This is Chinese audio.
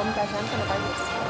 我们家乡不能把肉吃了